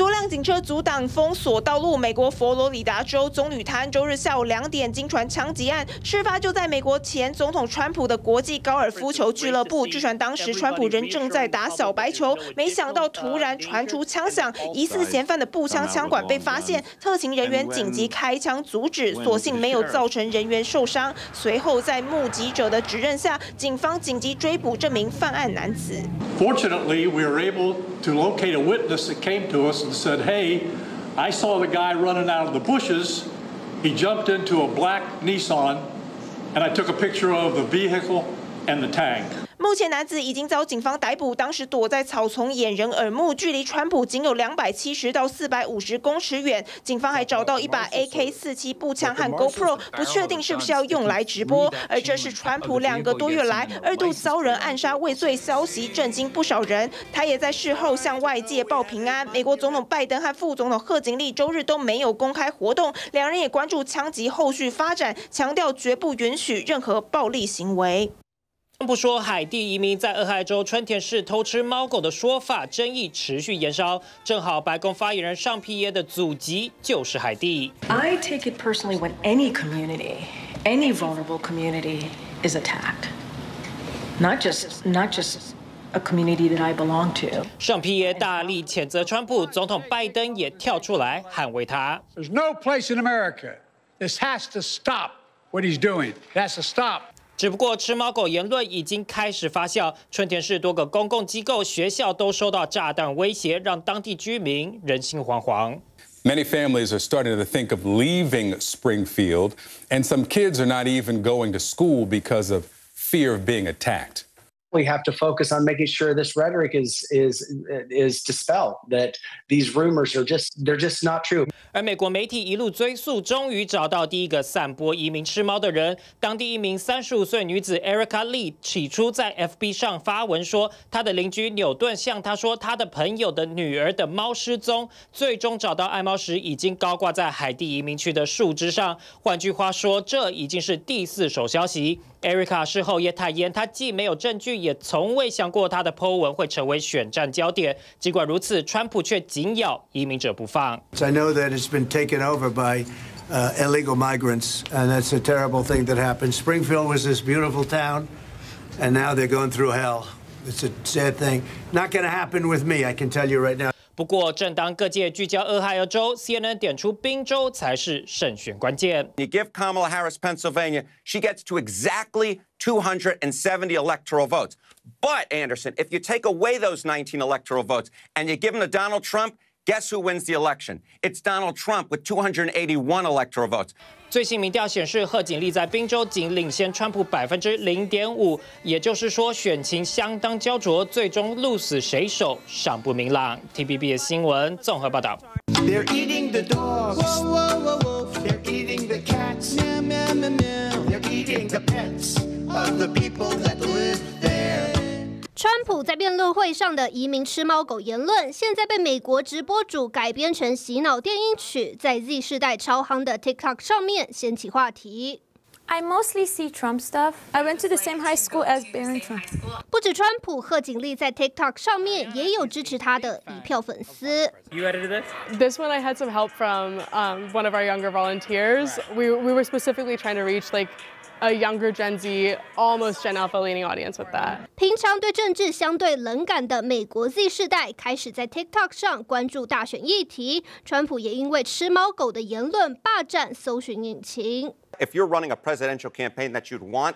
多辆警车阻挡封锁道路。美国佛罗里达州棕榈滩周日下午两点，经传枪击案，事发就在美国前总统川普的国际高尔夫球俱乐部。据传当时川普人正在打小白球，没想到突然传出枪响，疑似嫌犯的步枪枪管被发现，特勤人员紧急开枪阻止，所幸没有造成人员受伤。随后在目击者的指认下，警方紧急追捕这名犯案男子。Fortunately, we were able to locate a witness that came to us and said, "Hey, I saw the guy running out of the bushes. He jumped into a black Nissan, and I took a picture of the vehicle and the tag." 目前男子已经遭警方逮捕，当时躲在草丛掩人耳目，距离川普仅有两百七十到四百五十公尺远。警方还找到一把 AK 四七步枪和 GoPro，不确定是不是要用来直播。而这是川普两个多月来二度遭人暗杀未遂消息，震惊不少人。他也在事后向外界报平安。美国总统拜登和副总统贺锦丽周日都没有公开活动，两人也关注枪击后续发展，强调绝不允许任何暴力行为。不说海地移民在俄亥州春田市偷吃猫狗的说法，争议持续延烧。正好白宫发言人上皮耶的祖籍就是海地。I take it personally when any community, any vulnerable community is attacked, not just not just a community that I belong to. 上皮耶大力谴责川普，总统拜登也跳出来捍卫他。There's no place in America. This has to stop what he's doing. It has to stop. 只不过吃猫狗言论已经开始发酵，春田市多个公共机构、学校都受到炸弹威胁，让当地居民人心惶惶。Many families are starting to think of leaving Springfield, and some kids are not even going to school because of fear of being attacked. We have to focus on making sure this rhetoric is is is dispelled. That these rumors are just they're just not true. 而美国媒体一路追溯，终于找到第一个散播移民吃猫的人。当地一名三十五岁女子 Erica Lee 起初在 FB 上发文说，她的邻居纽顿向她说，她的朋友的女儿的猫失踪。最终找到爱猫时，已经高挂在海地移民区的树枝上。换句话说，这已经是第四手消息。Erica 事后也坦言，她既没有证据，也从未想过她的 Po 文会成为选战焦点。尽管如此，川普却紧咬移民者不放。I know that it's been taken over by uh, illegal migrants, and that's a terrible thing that happened. Springfield was this beautiful town, and now they're going through hell. It's a sad thing. Not going to happen with me, I can tell you right now. 不过，正当各界聚焦俄亥俄州，CNN 点出宾州才是胜选关键。You give Kamala Harris Pennsylvania, she gets to exactly 270 electoral votes. But Anderson, if you take away those 19 electoral votes and you give them to Donald Trump, guess who wins the election? It's Donald Trump with 281 electoral votes. 最新民调显示，贺锦丽在宾州仅领先川普百分之零点五，也就是说选情相当焦灼，最终鹿死谁手尚不明朗。TBS 新闻综合报道。They're eating the dogs. Whoa, whoa, whoa, whoa. They're eating the cats. Meow, meow, meow, meow. They're eating the pets of the people that live there. 川 普在辩论会上的移民吃猫狗言论，现在被美国直播主改编成洗脑电音曲，在 Z 世代超夯的 TikTok 上面掀起话题。I mostly see Trump stuff. I went to the same high school as Barron Trump. 不止川普，贺锦丽在 TikTok 上面也有支持他的一票粉丝。You edited this? This one I had some help from um, one of our younger volunteers. We we were specifically trying to reach like a younger Gen Z, almost Gen Alpha leaning audience with that. 平常对政治相对冷感的美国 Z 世代开始在 TikTok 上关注大选议题，川普也因为吃猫狗的言论霸占搜寻引擎。If you're running a presidential campaign that you'd want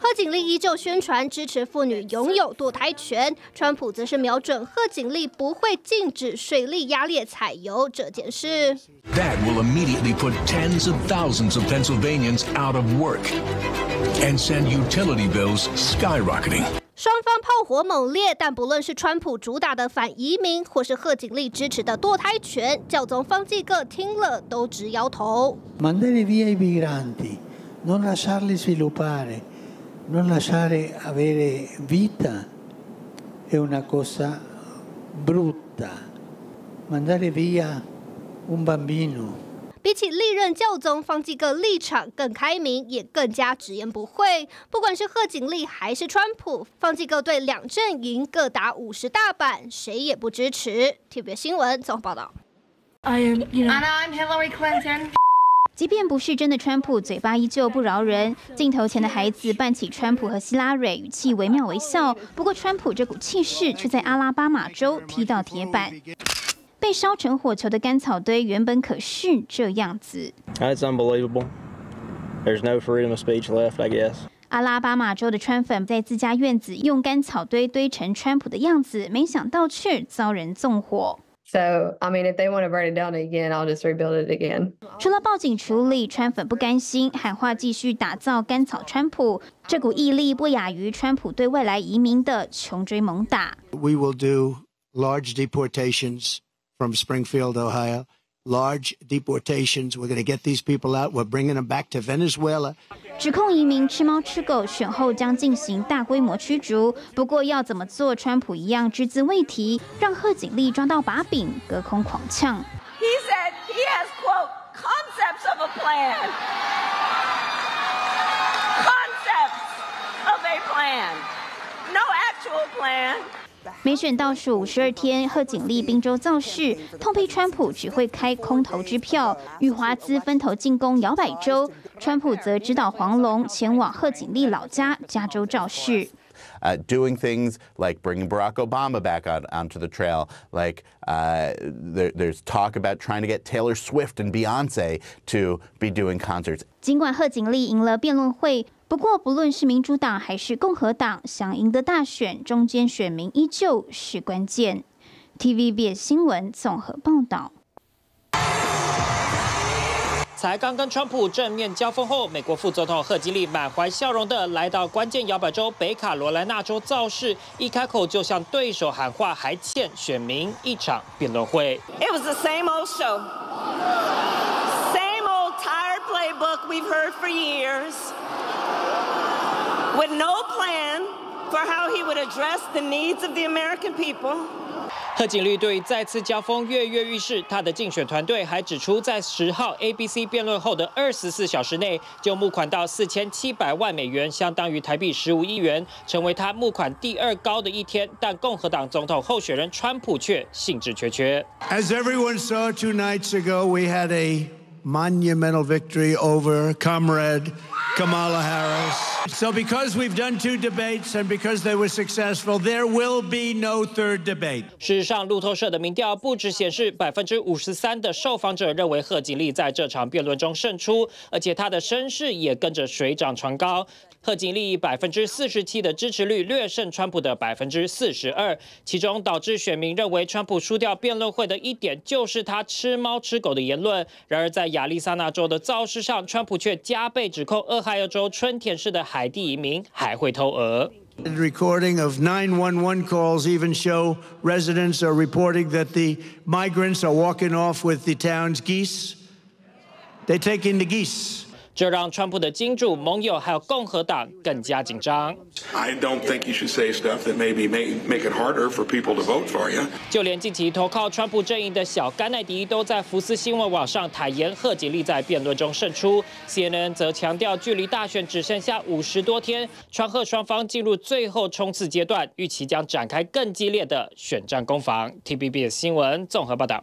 贺锦丽依旧宣传支持妇女拥有堕胎权，川普则是瞄准贺锦丽不会禁止水力压裂采油这件事。That will immediately put tens of thousands of Pennsylvanians out of work and send utility bills skyrocketing. 双方炮火猛烈，但不论是川普主打的反移民，或是贺锦丽支持的堕胎权，教宗方济各听了都直摇头。Mandare via i migranti, non lasciarli sviluppare. Non lasciare avere vita è una cosa brutta. Mandare via un bambino 比起历任教宗，方济各立场更开明，也更加直言不讳。不管是贺锦丽还是川普，方济各对两阵营各打五十大板，谁也不支持。TVB 新闻综合报道。I am, you know. I'm Hillary Clinton. 即便不是真的川普，嘴巴依旧不饶人。镜头前的孩子扮起川普和希拉蕊，语气惟妙惟肖。不过，川普这股气势却在阿拉巴马州踢到铁板。被烧成火球的干草堆原本可是这样子。That's unbelievable. There's no freedom of speech left, I guess. 阿拉巴马州的川粉在自家院子用干草堆堆成川普的样子，没想到却遭人纵火。So, I mean, if they want to burn it down again, I'll just rebuild it again. 除了报警处理，川粉不甘心，喊话继续打造干草川普。这股毅力不亚于川普对外来移民的穷追猛打。We will do large deportations. from Springfield, Ohio. Large deportations. We're going to get these people out. We're bringing them back to Venezuela. 指控移民吃猫吃狗，选后将进行大规模驱逐。不过要怎么做，川普一样只字未提，让贺锦丽抓到把柄，隔空狂呛。He said he has quote concepts of a plan. Concepts of a plan. No actual plan. 没选倒数五十二天，贺锦丽宾州造势，痛批川普只会开空头支票，与华资分头进攻摇摆州。川普则指导黄龙前往贺锦丽老家加州造势。Uh, doing things like bringing Barack Obama back on, onto the trail. Like uh, there, there's talk about trying to get Taylor Swift and Beyonce to be doing concerts. 尽管贺锦丽赢了辩论会。不过，不论是民主党还是共和党，想赢得大选，中间选民依旧是关键。TVB 新闻综合报道。才刚跟川普正面交锋后，美国副总统贺锦丽满怀笑容的来到关键摇摆州北卡罗来纳州造势，一开口就向对手喊话，还欠选民一场辩论会。It was the same old show, same old tired playbook we've heard for years. With no plan for how he would address the needs of the American people. 贺锦丽对再次交锋跃跃欲试，他的竞选团队还指出，在十号 ABC 辩论后的二十四小时内，就募款到四千七百万美元，相当于台币十五亿元，成为他募款第二高的一天。但共和党总统候选人川普却兴致缺缺。As everyone saw two nights ago, we had a monumental victory over Comrade Kamala Harris. So, because we've done two debates and because they were successful, there will be no third debate. 事实上，路透社的民调不止显示百分之五十三的受访者认为贺锦丽在这场辩论中胜出，而且她的声势也跟着水涨船高。贺锦丽百分之四十七的支持率略胜川普的百分之四十二，其中导致选民认为川普输掉辩论会的一点就是他吃猫吃狗的言论。然而在亚利桑那州的造势上，川普却加倍指控俄亥俄州春田市的海地移民还会偷鹅。The recording of 911 calls even show residents are reporting that the migrants are walking off with the town's geese. They take in the geese. 这让川普的金主、盟友还有共和党更加紧张。I don't think you should say stuff that maybe make make it harder for people to vote for you。就连近期投靠川普阵营的小甘乃迪都在福斯新闻网上坦言，贺锦丽在辩论中胜出。CNN 则强调，距离大选只剩下五十多天，川贺双方进入最后冲刺阶段，预期将展开更激烈的选战攻防。TBS 新闻综合报道。